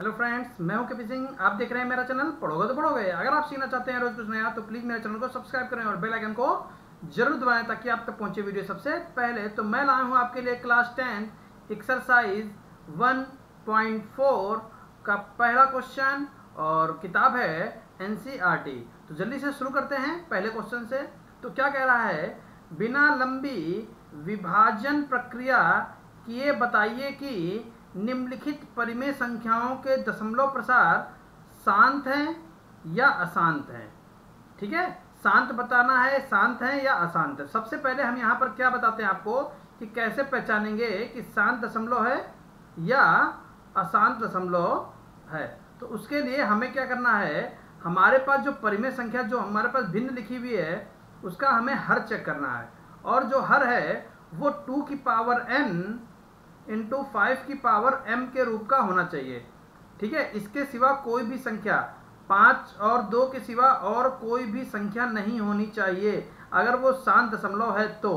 Hello friends मैं हूँ कपी सिंह। आप देख रहे हैं मेरा चैनल पढ़ोगे तो पढ़ोगे। अगर आप सीखना चाहते हैं रोज कुछ नया तो प्लीज़ मेरे चैनल को सब्सक्राइब करें और बेल आइकन को ज़रूर दबाएँ ताकि आप तक पहुँचे वीडियो सबसे पहले। तो मैं लाया हूँ आपके लिए क्लास टेन एक्सरसाइज 1.4 का पहला क्वेश्चन और किताब है एनसीईआरटी तो जल्दी से शुरू करते हैं पहले क्वेश्चन से। तो क्या कह रहा है? बिना लंबी विभाजन प्रक्रिया किए बताइए कि निम्नलिखित परिमेय संख्याओं के दशमलव प्रसार शांत हैं या अशांत हैं? ठीक है? शांत बताना है, शांत है या अशांत है? सबसे पहले हम यहाँ पर क्या बताते हैं आपको कि कैसे पहचानेंगे कि शांत दशमलव है या अशांत दशमलव है? तो उसके लिए हमें क्या करना है, हमारे पास जो परिमेय संख्या जो हमारे पास भिन्न लिखी हुई है, उसका हमें हर चेक करना है। और जो हर है, वो टू की पावर एन इंटू फाइव की पावर एम के रूप का होना चाहिए। ठीक है? इसके सिवा कोई भी संख्या, पाँच और दो के सिवा और कोई भी संख्या नहीं होनी चाहिए। अगर वो शांत दशमलव है तो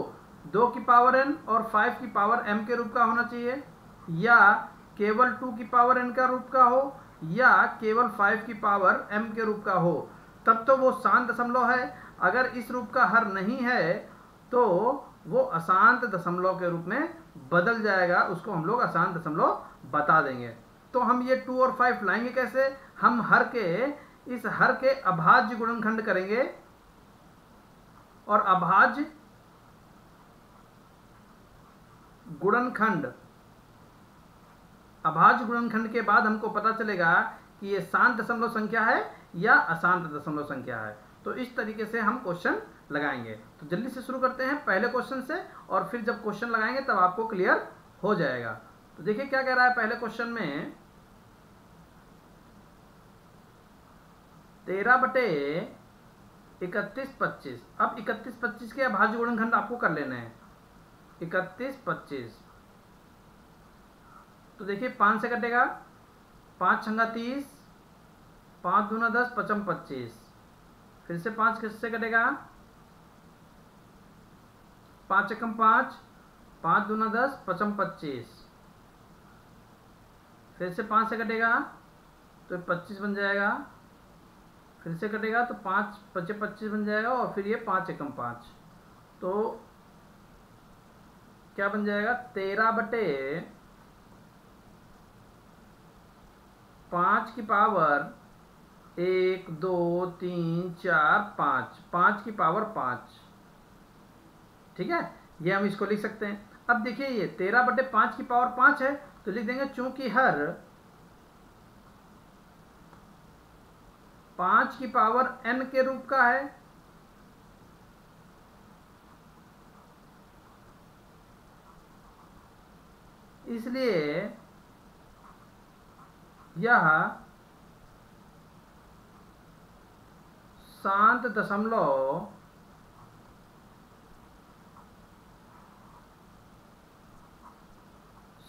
दो की पावर एन और फाइव की पावर एम के रूप का होना चाहिए, या केवल टू की पावर एन का रूप का हो, या केवल फाइव की पावर एम के रूप का हो। तब तो वो शांत दशमलव है। अगर इस रूप का हर नहीं है तो वो अशांत दशमलव के रूप में बदल जाएगा, उसको हम लोग आसान दशमलव बता देंगे। तो हम ये टू और फाइव लाएँगे कैसे? हम हर के, इस हर के अभाज्य गुणनखंड करेंगे। और अभाज्य गुणनखंड अभाज्य गुणनखंड के बाद हमको पता चलेगा कि ये शांत दशमलव संख्या है या अशांत दशमलव संख्या है। तो इस तरीके से हम क्वेश्चन लगाएँगे। तो जल्दी से शुरू करते हैं पहले क्वेश्चन से और फिर जब क्वेश्चन लगाएँगे तब आपको क्लियर हो जाएगा। तो देखिए क्या कह रहा है पहले क्वेश्चन में। तेरह बटे इकतीस पच्चीस। अब इकतीस पच्चीस के अभाज्य गुणनखंड आपको कर लेना है। इकतीस पच्चीस। तो देखिए पाँच से कटेगा। पाँच छंगा तीस। पाँच दूना दस, पचम पच्चीस। फिर से पाँच किससे कटेगा? पाँच एकम पाँच, पाँच दूना दस, पचम पच्चीस। फिर से पाँच से कटेगा तो पच्चीस बन जाएगा। फिर से कटेगा तो पाँच पच्चीस पच्चीस बन जाएगा और फिर ये पाँच एकम पाँच। तो क्या बन जाएगा? तेरह बटे पाँच की पावर एक, दो, तीन, चार, पाँच। पाँच की पावर पाँच। ठीक है? ये हम इसको लिख सकते हैं। अब देखिए ये तेरह बटे पाँच की पावर पाँच है तो लिख देंगे चूँकि हर पाँच की पावर एन के रूप का है, इसलिए यह शांत दशमलव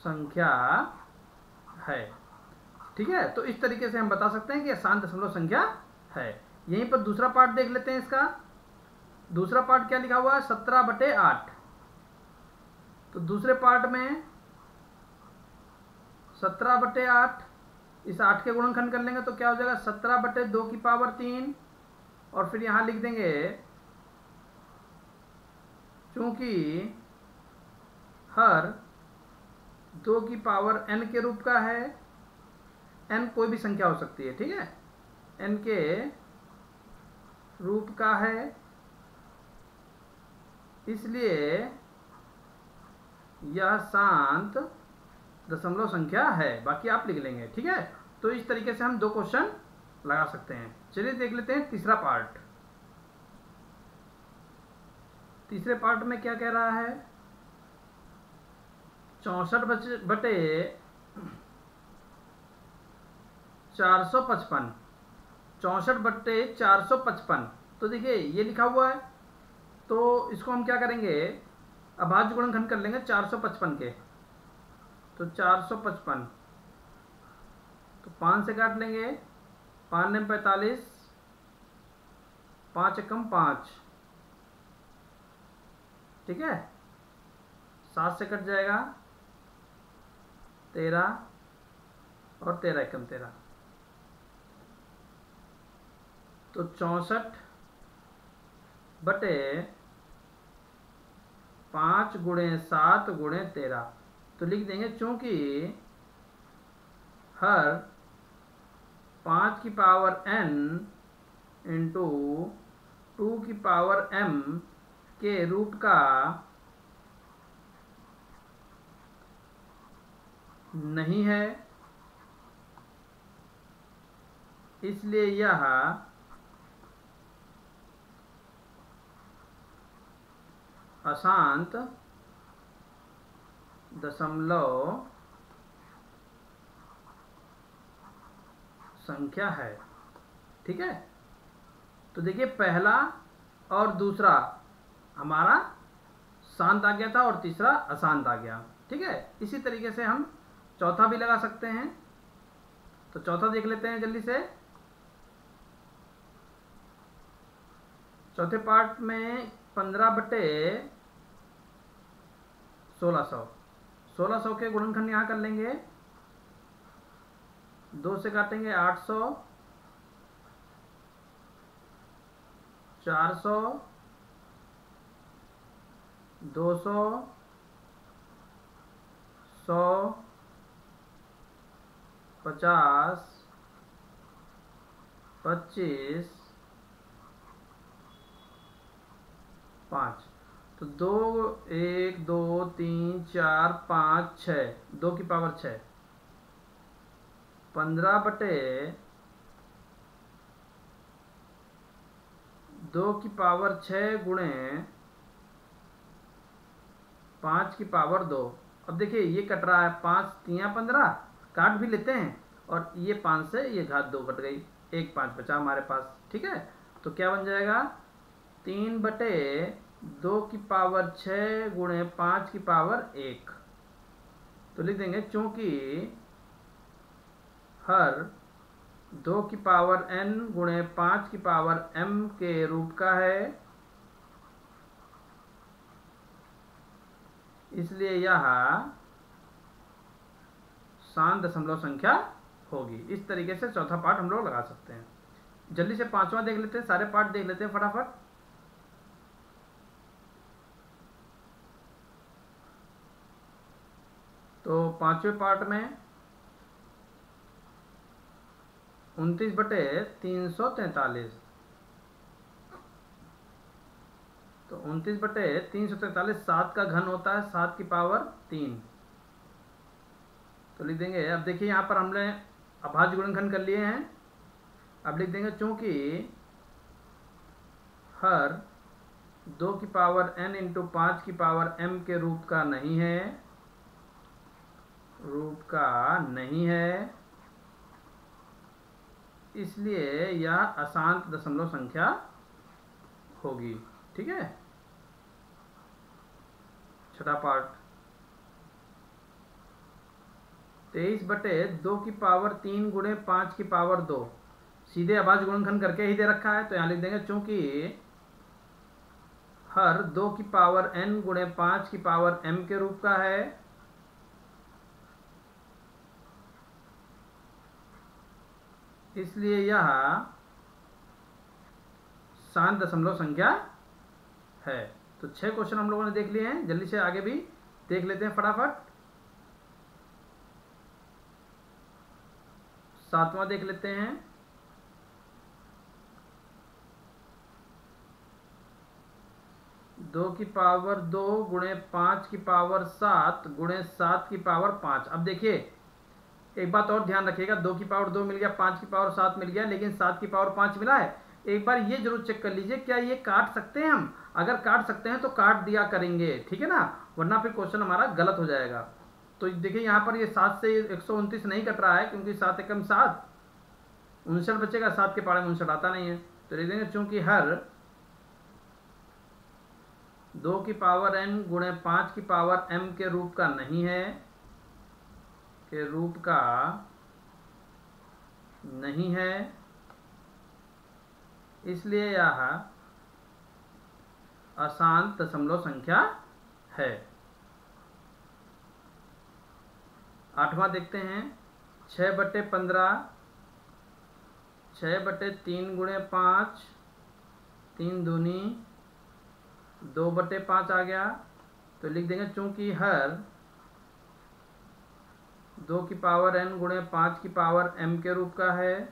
संख्या है। ठीक है? तो इस तरीके से हम बता सकते हैं कि शांत दशमलव संख्या है। यहीं पर दूसरा पार्ट देख लेते हैं इसका। दूसरा पार्ट क्या लिखा हुआ है? सत्रह बटे आठ। तो दूसरे पार्ट में सत्रह बटे आठ, इस आठ के गुणनखंड कर लेंगे तो क्या हो जाएगा? सत्रह बटे दो की पावर तीन। और फिर यहाँ लिख देंगे, चूँकि हर दो की पावर एन के रूप का है। एन कोई भी संख्या हो सकती है, ठीक है? एन के रूप का है। इसलिए यह शांत दशमलव संख्या है। बाकी आप लिख लेंगे, ठीक है? तो इस तरीके से हम दो क्वेश्चन लगा सकते हैं। चलिए देख लेते हैं तीसरा पार्ट तीसरे पार्ट में क्या कह रहा है? चौसठ बटे चार सौ पचपन। चौसठ बटे चार सौ पचपन। तो देखिए, ये लिखा हुआ है। तो इसको हम क्या करेंगे? अभाज्य गुणनखंड कर लेंगे चार सौ पचपन के। तो चार सौ पचपन। तो पाँच से काट लेंगे। पाँच ने पैंतालीस। पाँच एकम पाँच। ठीक है? सात से कट जाएगा। तेरह और तेरह एकम तेरह तो चौसठ बटे पाँच गुणे सात गुणे तेरह तो लिख देंगे, चूँकि हर पाँच की पावर एन इंटू टू की पावर एम के रूट का नहीं है। इसलिए यह अशांत दशमलव संख्या है। ठीक है? तो देखिए, पहला और दूसरा हमारा शांत आ गया था और तीसरा अशांत आ गया। ठीक है? इसी तरीके से हम चौथा भी लगा सकते हैं। तो चौथा देख लेते हैं जल्दी से। चौथे पार्ट में पंद्रह बटे सोलह सौ। सोलह सौ के गुणनखंड यहाँ कर लेंगे। दो से काटेंगे आठ सौ। चार सौ। दो सौ। सौ। पचास, पच्चीस, पाँच। तो दो, एक, दो, तीन, चार, पाँच, छ। दो की पावर छ। पंद्रह बटे दो की पावर छ गुणे पाँच की पावर दो। अब देखिए, ये कट रहा है पाँच तिया पंद्रह। काट भी लेते हैं और ये पाँच से ये घात दो कट गई। एक पाँच बचा हमारे पास, ठीक है? तो क्या बन जाएगा? तीन बटे दो की पावर छ गुणे पाँच की पावर एक। तो लिख देंगे, चूँकि हर दो की पावर एन गुणे पाँच की पावर एम के रूप का है, इसलिए यह शांत दशमलव संख्या होगी। इस तरीके से चौथा पार्ट हम लोग लगा सकते हैं। जल्दी से पांचवा देख लेते हैं, सारे पार्ट देख लेते हैं फटाफट। तो पाँचवें पार्ट में उनतीस बटे तीन सौ तैतालीस। तो उनतीस बटे तीन सौ तैतालीस, सात का घन होता है, सात की पावर तीन। तो लिख देंगे। अब देखिए यहाँ पर हमने अभाज्य गुणनखंड कर लिए हैं। अब लिख देंगे चूँकि हर दो की पावर एन इंटू पाँच की पावर एम के रूप का नहीं है। रूप का नहीं है। इसलिए यह अशांत दशमलव संख्या होगी। ठीक है? छठा पार्ट। तेईस बटे दो की पावर तीन गुणे पाँच की पावर दो। सीधे आवाज़ गुणनखंड करके ही दे रखा है तो यहाँ लिख देंगे, चूँकि हर दो की पावर एन गुणे पाँच की पावर एम के रूप का है, इसलिए यह शांत दशमलव संख्या है। तो छह क्वेश्चन हम लोगों ने देख लिए हैं, जल्दी से आगे भी देख लेते हैं फटाफट। सातवां देख लेते हैं। दो की पावर दो गुणे पाँच की पावर सात, गुणे सात की पावर पाँच। अब देखिए, एक बात और ध्यान रखिएगा, दो की पावर दो मिल गया, पाँच की पावर सात मिल गया, लेकिन सात की पावर पाँच मिला है। एक बार ये ज़रूर चेक कर लीजिए, क्या ये काट सकते हैं हम? अगर काट सकते हैं तो काट दिया करेंगे, ठीक है ना? वरना फिर क्वेश्चन हमारा गलत हो जाएगा। तो देखिए, यहाँ पर ये सात से एक नहीं कट रहा है, क्योंकि सात एकम सात, उनसठ बचेगा, सात के पारे में उनसठ आता नहीं है। तो लिख देंगे चूँकि हर दो की पावर एन गुणे पाँच की पावर एम के रूप का नहीं है, के रूप का नहीं है, इसलिए यह अशांत दशमलव संख्या है। आठवां देखते हैं। छः बटे पंद्रह छः बटे तीन गुणे पाँच, तीन दूनी, दो बटे पाँच आ गया। तो लिख देंगे चूँकि हर दो की पावर एन गुणे पाँच की पावर एम के रूप का है।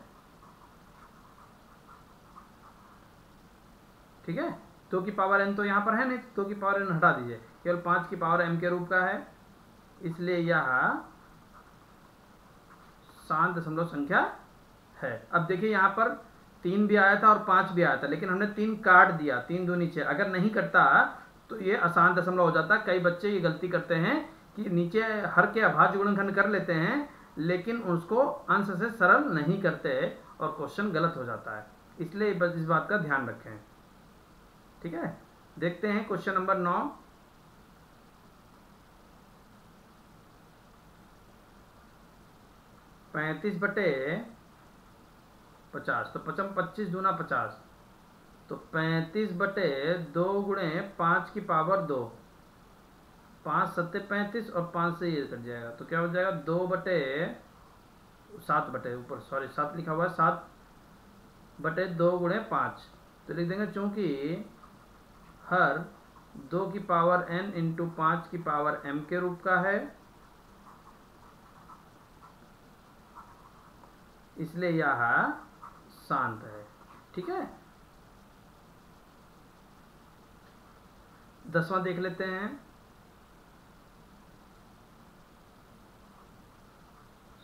ठीक है? दो की पावर एन तो यहाँ पर है नहीं दो की पावर एन हटा दीजिए। केवल पाँच की पावर एम के रूप का है। इसलिए यह शांत दशमलव संख्या है। अब देखिए यहाँ पर तीन भी आया था और पाँच भी आया था, लेकिन हमने तीन काट दिया, तीन दो नीचे। अगर नहीं कटता तो ये आसान दशमलव हो जाता। कई बच्चे ये गलती करते हैं कि नीचे हर के अभाज्य गुणनखंड कर लेते हैं, लेकिन उसको अंश से सरल नहीं करते और क्वेश्चन गलत हो जाता है। इसलिए इस बात का ध्यान रखें। ठीक है? देखते हैं क्वेश्चन नंबर नौ। पैंतीस बटे पचास तो पचम पच्चीस दूना पचास। तो पैंतीस बटे दो गुणे पाँच की पावर दो। पाँच सत्ते पैंतीस और पाँच से ये कट जाएगा तो क्या हो जाएगा? दो बटे सात बटे ऊपर सॉरी सात लिखा हुआ है, सात बटे दो गुणे पाँच। तो लिख देंगे चूँकि हर दो की पावर एन इंटू पाँच की पावर एम के रूप का है इसलिए यह शांत है। ठीक है? दसवां देख लेते हैं।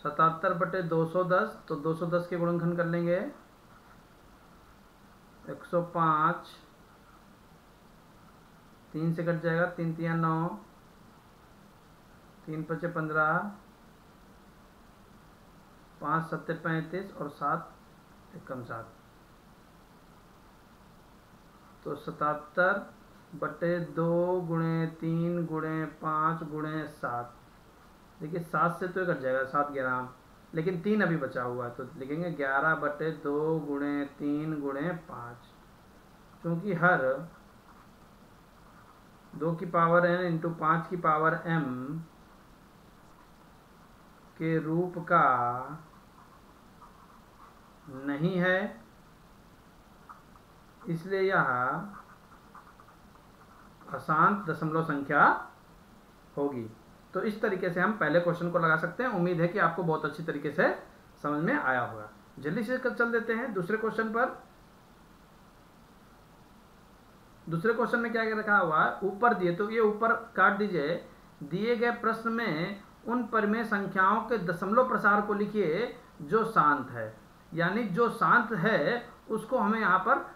सतहत्तर बटे दो सौ दस तो दो सौ दस के गुणनखंड कर लेंगे। एक सौ पाँच, तीन से कट जाएगा, तीन तिया नौ, तीन पचे पंद्रह पाँच, सत्तर, पैंतीस और सात, एकम सात। तो सतहत्तर बटे दो गुणे तीन गुणे पाँच गुणे सात। देखिए, सात से तो कट जाएगा, सात ग्यारह। लेकिन तीन अभी बचा हुआ है तो लिखेंगे ग्यारह बटे दो गुणे तीन गुणे पाँच। क्योंकि हर दो की पावर एन इंटू पाँच की पावर एम के रूप का नहीं है। इसलिए यह अशांत दशमलव संख्या होगी। तो इस तरीके से हम पहले क्वेश्चन को लगा सकते हैं। उम्मीद है कि आपको बहुत अच्छी तरीके से समझ में आया होगा। जल्दी से चल देते हैं। दूसरे क्वेश्चन पर। दूसरे क्वेश्चन में क्या रखा हुआ ऊपर दिए। तो ये ऊपर काट दीजिए। दिए गए प्रश्न में उन परिमेय संख्याओं के दशमलव प्रसार को लिखिए जो शांत है। यानी जो शांत है, उसको हमें यहाँ पर,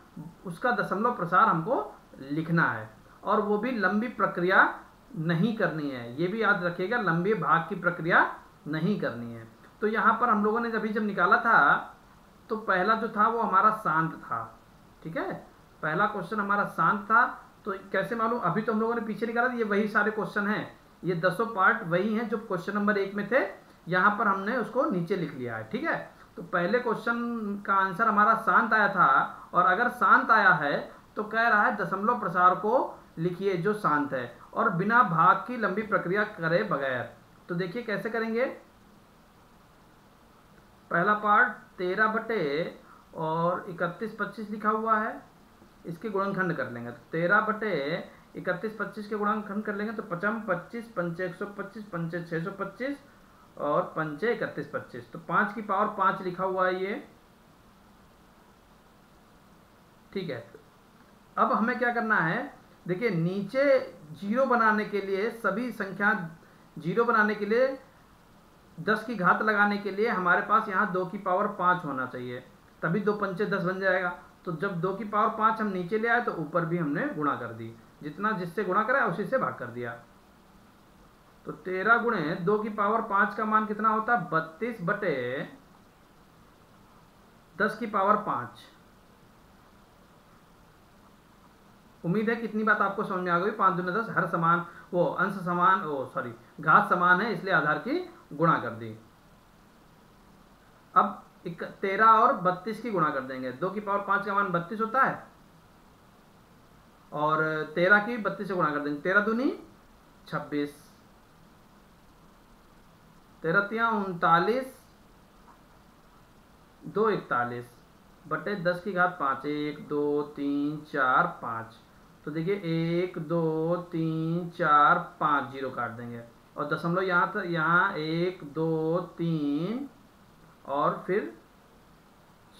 उसका दशमलव प्रसार हमको लिखना है। और वो भी लंबी प्रक्रिया नहीं करनी है। ये भी याद रखिएगा, लंबे भाग की प्रक्रिया नहीं करनी है। तो यहाँ पर हम लोगों ने जब जब निकाला था तो पहला जो था वो हमारा शांत था। ठीक है? पहला क्वेश्चन हमारा शांत था। तो कैसे मालूम? अभी तो हम लोगों ने पीछे निकाला था, ये वही सारे क्वेश्चन हैं। ये दसों पार्ट वही हैं जो क्वेश्चन नंबर एक में थे। यहाँ पर हमने उसको नीचे लिख लिया है। ठीक है? तो पहले क्वेश्चन का आंसर हमारा शांत आया था और अगर शांत आया है तो कह रहा है दशमलव प्रसार को लिखिए जो शांत है और बिना भाग की लंबी प्रक्रिया करे बगैर। तो देखिए कैसे करेंगे? पहला पार्ट तेरह बटे और इकतीस पच्चीस लिखा हुआ है, इसके गुणनखंड कर लेंगे। तो तेरह बटे इकतीस पच्चीस के गुणनखंड कर लेंगे तो पचम पच्चीस, पंचे एक सौ पच्चीस, पंचे छः सौ पच्चीस और पंचे इकतीस पच्चीस। तो पाँच की पावर पाँच लिखा हुआ है ये। ठीक है। अब हमें क्या करना है? देखिए, नीचे ज़ीरो बनाने के लिए, सभी संख्या ज़ीरो बनाने के लिए, दस की घात लगाने के लिए हमारे पास यहाँ दो की पावर पाँच होना चाहिए। तभी दो पंचे दस बन जाएगा। तो जब दो की पावर पाँच हम नीचे ले आए तो ऊपर भी हमने गुणा कर दी। जितना जिससे गुणा करा, उसी से भाग कर दिया। तो तेरह गुणे दो की पावर पाँच का मान कितना होता है? बत्तीस बटे दस की पावर पाँच। उम्मीद है कितनी बात आपको समझ में आ गई? पाँच दून दस, हर समान, वो अंश समान, ओ सॉरी घात समान है, इसलिए आधार की गुणा कर दी। अब तेरह और बत्तीस की गुणा कर देंगे। दो की पावर पाँच का मान बत्तीस होता है। और तेरह की बत्तीस से गुणा कर देंगे। तेरह दूनी छब्बीस। तेरह तिया उनतालीस दो इकतालीस, बटे दस की घात पाँच, एक, दो, तीन, चार, पाँच। तो देखिए, एक, दो, तीन, चार, पाँच, ज़ीरो काट देंगे। और दशमलव यहाँ तक यहाँ एक, दो, तीन, और फिर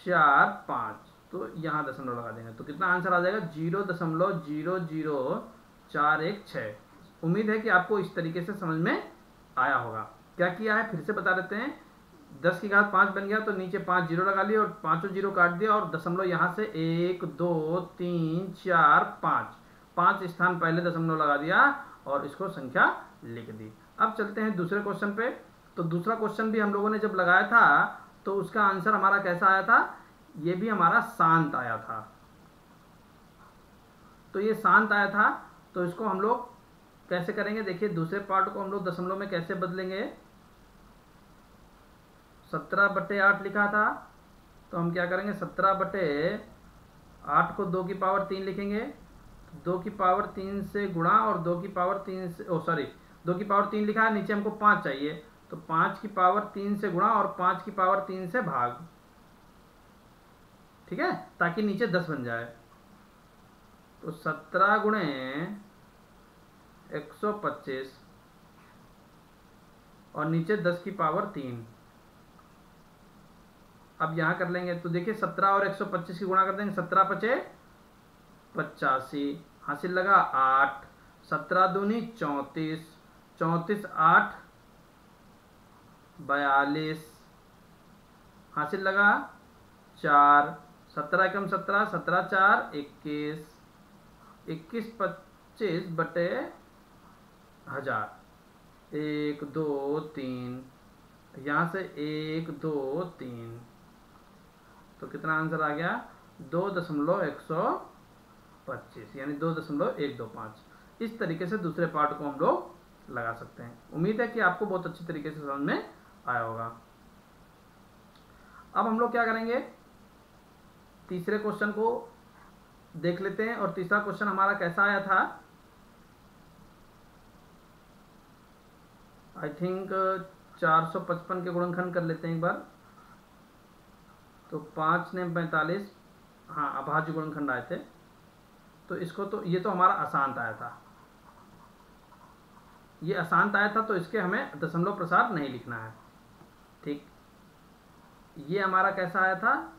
चार, पाँच। तो यहाँ दशमलव लगा देंगे। तो कितना आंसर आ जाएगा? ज़ीरो दशमलव ज़ीरो ज़ीरो चार एक छः। उम्मीद है कि आपको इस तरीके से समझ में आया होगा। क्या किया है? फिर से बता देते हैं। दस की घात पाँच बन गया तो नीचे पाँच ज़ीरो लगा लिया और पाँचों ज़ीरो काट दिया और दशमलव यहाँ से एक, दो, तीन, चार, पाँच। पाँच स्थान पहले दशमलव लगा दिया और इसको संख्या लिख दी। अब चलते हैं दूसरे क्वेश्चन पे। तो दूसरा क्वेश्चन भी हम लोगों ने जब लगाया था तो उसका आंसर हमारा कैसा आया था? ये भी हमारा शांत आया था। तो ये शांत आया था तो इसको हम लोग कैसे करेंगे? देखिए, दूसरे पार्ट को हम लोग दशमलव में कैसे बदलेंगे? सत्रह बटे आठ लिखा था तो हम क्या करेंगे? सत्रह बटे आठ को दो की पावर तीन लिखेंगे। दो की पावर तीन से गुणा और दो की पावर तीन से, ओ सॉरी दो की पावर तीन लिखा है नीचे हमको पाँच चाहिए। तो पाँच की पावर तीन से गुणा और पाँच की पावर तीन से भाग। ठीक है? ताकि नीचे दस बन जाए। तो सत्रह गुणे एक सौ पच्चीस और नीचे दस की पावर तीन। अब यहाँ कर लेंगे तो देखिए सत्रह और एक सौ पच्चीस की गुणा कर देंगे, सत्रह पचे पचासी। हासिल लगा आठ। सत्रह दूनी चौंतीस। चौंतीस आठ। बयालीस। हासिल लगा चार। सत्रह एकम सत्रह सत्रह चार, इक्कीस। इक्कीस पच्चीस बटे हज़ार। एक, दो, तीन। यहाँ से एक, दो, तीन। तो कितना आंसर आ गया? दो दशमलव एक सौ पच्चीस, यानी दो दशमलव एक दो पाँच। इस तरीके से दूसरे पार्ट को हम लोग लगा सकते हैं। उम्मीद है कि आपको बहुत अच्छी तरीके से समझ में आया होगा। अब हम लोग क्या करेंगे? तीसरे क्वेश्चन को देख लेते हैं। और तीसरा क्वेश्चन हमारा कैसा आया था? आई थिंक 455 के गुणनखंड कर लेते हैं एक बार। तो पाँच ने पैंतालीस हाँ अभाज्य गुणनखंड आए थे। तो इसको तो ये तो हमारा अशांत आया था। ये अशांत आया था तो इसके हमें दशमलव प्रसार नहीं लिखना है। ठीक? ये हमारा कैसा आया था?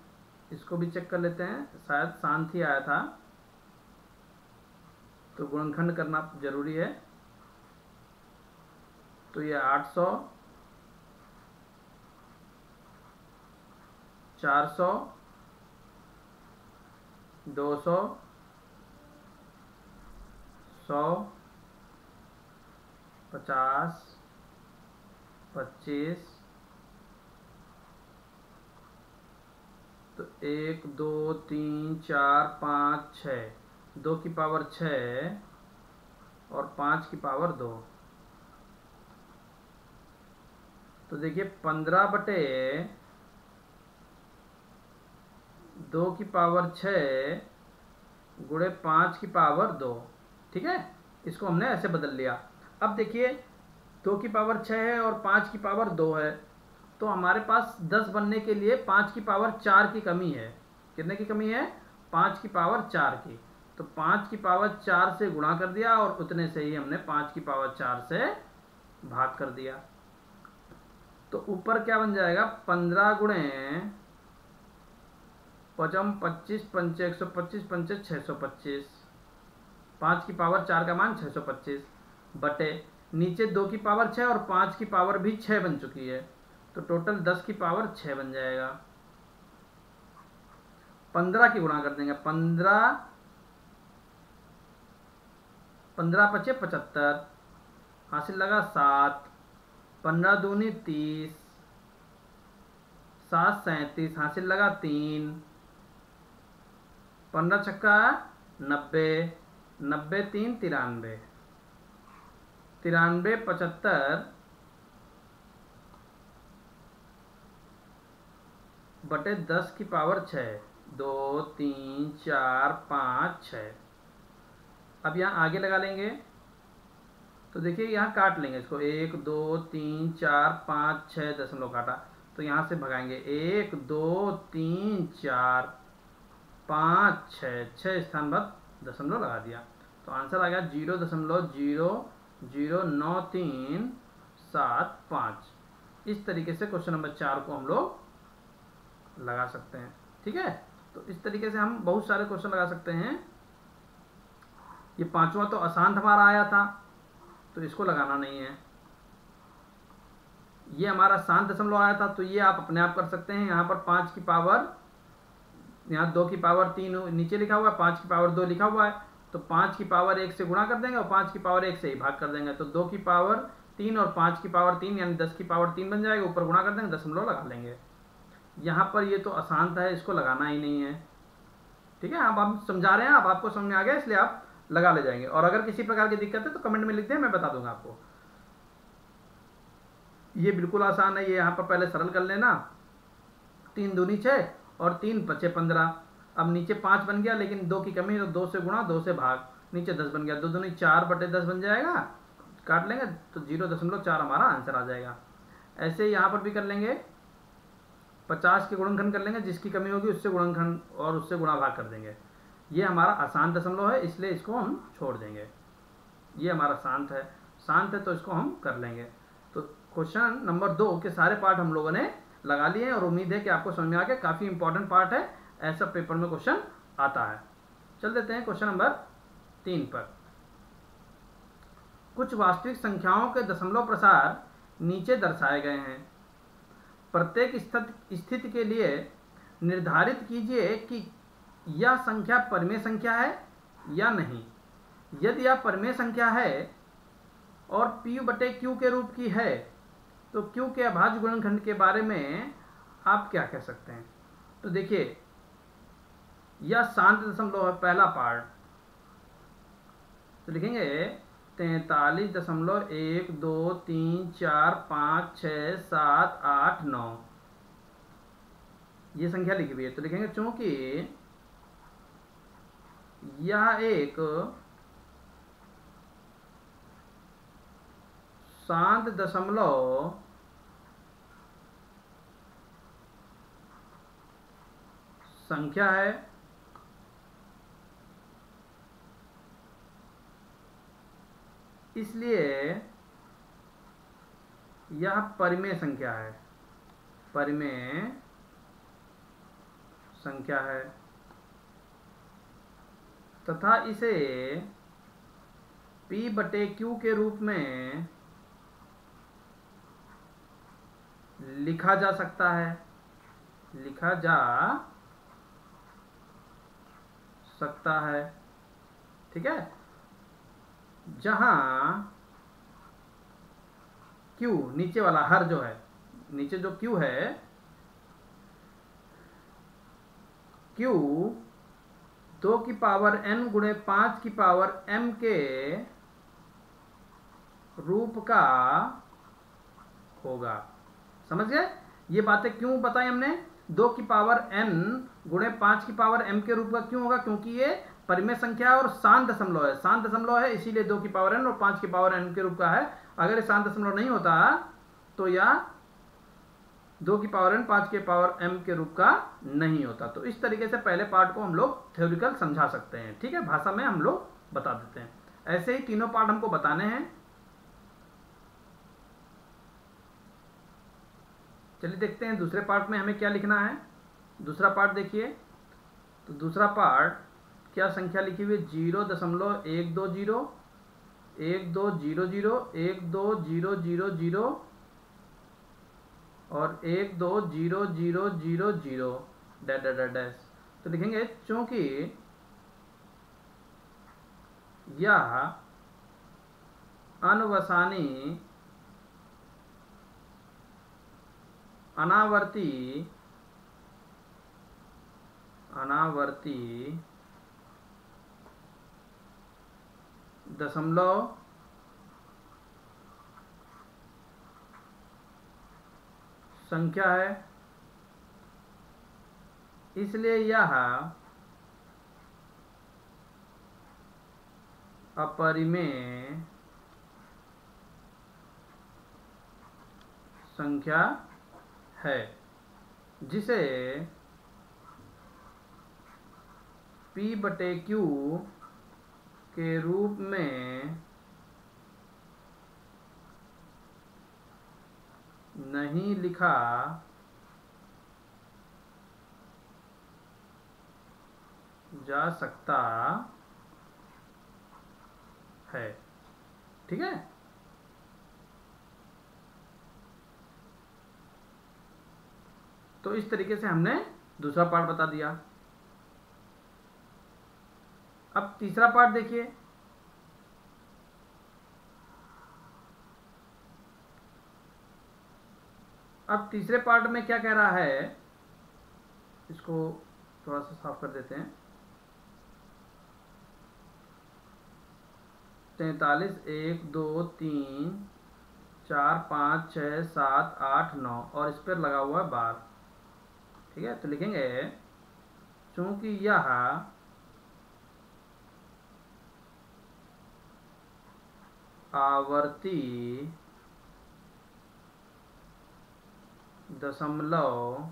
इसको भी चेक कर लेते हैं। शायद शांत ही आया था। तो गुणनखंड करना ज़रूरी है। तो ये 800 400 200 सौ, पचास, पच्चीस तो एक, दो, तीन, चार, पाँच, छ, दो की पावर छ और पाँच की पावर दो। तो देखिए पंद्रह बटे दो की पावर छ गुड़े पाँच की पावर दो, ठीक है? इसको हमने ऐसे बदल लिया। अब देखिए, दो की पावर छः है और पाँच की पावर दो है। तो हमारे पास दस बनने के लिए पाँच की पावर चार की कमी है। कितने की कमी है? पाँच की पावर चार की। तो पाँच की पावर चार से गुणा कर दिया और उतने से ही हमने पाँच की पावर चार से भाग कर दिया। तो ऊपर क्या बन जाएगा? पंद्रह गुणे पचम पच्चीस, पंचे एक सौ पच्चीस, पंचे छः सौ पच्चीस। पाँच की पावर चार का मान छः सौ पच्चीस। बटे, नीचे दो की पावर छः और पाँच की पावर भी छः बन चुकी है। तो टोटल दस की पावर छः बन जाएगा। पंद्रह की गुणा कर देंगे। पंद्रह पंद्रह पचे पचहत्तर। हासिल लगा सात। पंद्रह दूनी तीस, सात सैंतीस हासिल लगा तीन। पंद्रह छक्का नब्बे नब्बे तीन तिरानवे तिरानवे पचहत्तर, बटे दस की पावर छः दो, तीन, चार, पाँच छ अब यहाँ आगे लगा लेंगे। तो देखिए, यहाँ काट लेंगे इसको। एक, दो, तीन, चार, पाँच छः दशमलव काटा। तो यहाँ से भगाएँगे। एक, दो, तीन, चार, पाँच छः छः स्थान पर दशमलव लगा दिया। तो आंसर आ गया ज़ीरो दशमलव ज़ीरो ज़ीरो, नौ, तीन, सात, पाँच। इस तरीके से क्वेश्चन नंबर चार को हम लोग लगा सकते हैं। ठीक है? तो इस तरीके से हम बहुत सारे क्वेश्चन लगा सकते हैं। ये पांचवा तो अशांत हमारा आया था। तो इसको लगाना नहीं है। ये हमारा शांत दशमलव आया था तो ये आप अपने आप कर सकते हैं। यहाँ पर पाँच की पावर, यहाँ दो की पावर तीन नीचे लिखा हुआ है, पाँच की पावर दो लिखा हुआ है। तो पाँच की पावर एक से गुणा कर देंगे और पाँच की पावर एक से ही भाग कर देंगे। तो दो की पावर तीन और पाँच की पावर तीन, यानी दस की पावर तीन बन जाएगा, ऊपर गुणा कर देंगे, दशमलव लगा लेंगे। यहाँ पर ये तो अशांत है, इसको लगाना ही नहीं है। ठीक है आप समझा रहे हैं, आप आपको समझ में आ गया, इसलिए आप लगा ले जाएँगे। और अगर किसी प्रकार की दिक्कत है तो कमेंट में लिख दें मैं बता दूँगा आपको। ये बिल्कुल आसान है, ये यहाँ पर पहले सरल कर लेना। तीन दूनी छः और तीन पचे पंद्रह। अब नीचे पाँच बन गया, लेकिन दो की कमी तो दो से गुणा, दो से भाग। नीचे दस बन गया, दो दूनी चार बटे दस बन जाएगा। काट लेंगे तो ज़ीरो दशमलव चार हमारा आंसर आ जाएगा। ऐसे यहाँ पर भी कर लेंगे। पचास के गुणनखंड कर लेंगे, जिसकी कमी होगी उससे गुणनखंड और उससे गुणा भाग कर देंगे। ये हमारा अशांत दशमलव है, इसलिए इसको हम छोड़ देंगे। ये हमारा शांत है। शांत है तो इसको हम कर लेंगे। तो क्वेश्चन नंबर दो के सारे पार्ट हम लोगों ने लगा लिए हैं और उम्मीद है कि आपको समझ में आ गया। काफ़ी इंपॉर्टेंट पार्ट है। ऐसा पेपर में क्वेश्चन आता है। चल देते हैं क्वेश्चन नंबर तीन पर। कुछ वास्तविक संख्याओं के दशमलव प्रसार नीचे दर्शाए गए हैं। प्रत्येक स्थिति के लिए निर्धारित कीजिए कि यह संख्या परमेय संख्या है या नहीं। यदि यह परमेय संख्या है और पी बटे क्यू के रूप की है तो क्यू के अभाज्य गुणनखंड के बारे में आप क्या कह सकते हैं? तो देखिए, यह शांत दशमलव है पहला पार्ट तो लिखेंगे तैतालीस दशमलव एक, दो, तीन, चार, पाँच छ सात, आठ, नौ। ये संख्या लिखी हुई है। तो लिखेंगे चूँकि यह एक शांत दशमलव संख्या है। इसलिए यह परिमेय संख्या है। परिमेय संख्या है। तथा इसे P बटे Q के रूप में लिखा जा सकता है। लिखा जा सकता है। ठीक है? जहाँ Q नीचे वाला हर जो है, नीचे जो Q है, Q दो की पावर एन गुणे पाँच की पावर एम के रूप का होगा। समझ गए? ये बातें क्यों बताई हमने? दो की पावर एन गुणे पाँच की पावर एम के रूप का क्यों होगा? क्योंकि ये परिमेय संख्या है और शांत दशमलव है। शांत दशमलव है, इसीलिए दो की पावर एन और पाँच की पावर n के रूप का है। अगर ये शांत दशमलव नहीं होता तो यह दो की पावर एन पाँच के पावर एम के रूप का नहीं होता। तो इस तरीके से पहले पार्ट को हम लोग थ्योरिकल समझा सकते हैं, ठीक है? भाषा में हम लोग बता देते हैं। ऐसे ही तीनों पार्ट हमको बताने हैं। चलिए देखते हैं दूसरे पार्ट में हमें क्या लिखना है। दूसरा पार्ट देखिए। तो दूसरा पार्ट, क्या संख्या लिखी हुई है? ज़ीरो दशमलव एक दो ज़ीरो, एक दो ज़ीरो ज़ीरो, एक दो ज़ीरो ज़ीरो ज़ीरो और एक दो zero zero zero zero, dash तो लिखेंगे चूँकि यह अनवसानी, अनावर्ती अनावर्ती दशमलव संख्या है। इसलिए यह अपरिमेय संख्या है जिसे P बटे क्यू के रूप में नहीं लिखा, जा सकता है। ठीक है? तो इस तरीके से हमने दूसरा पार्ट बता दिया। अब तीसरा पार्ट देखिए। अब तीसरे पार्ट में क्या कह रहा है, इसको थोड़ा सा साफ़ कर देते हैं। तैतालीस, एक, दो, तीन, चार, पाँच छ सात, आठ, नौ, और इस पर लगा हुआ है बार। ठीक है? तो लिखेंगे, चूँकि यह आवर्ती दशमलव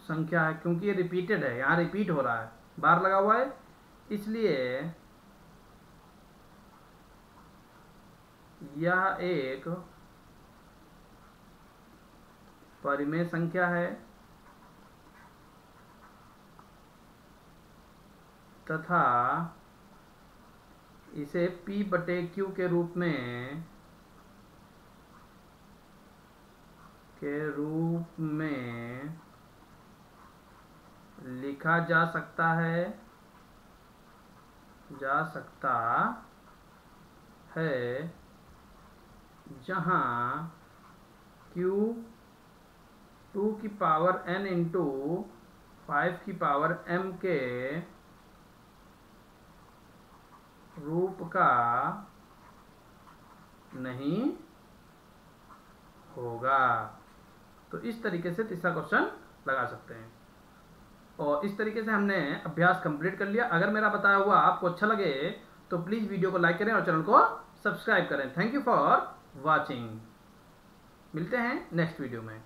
संख्या है, क्योंकि ये रिपीटेड है, यहाँ रिपीट हो रहा है। बार लगा हुआ है, इसलिए यह एक परिमेय संख्या है, तथा इसे P बटे Q के रूप में के रूप में लिखा जा सकता है, जा सकता है, जहाँ Q टू की पावर n इंटू फाइव की पावर m के रूप का नहीं होगा। तो इस तरीके से तीसरा क्वेश्चन लगा सकते हैं। और इस तरीके से हमने अभ्यास कंप्लीट कर लिया। अगर मेरा बताया हुआ आपको अच्छा लगे तो प्लीज़ वीडियो को लाइक करें और चैनल को सब्सक्राइब करें। थैंक यू फॉर वॉचिंग मिलते हैं नेक्स्ट वीडियो में।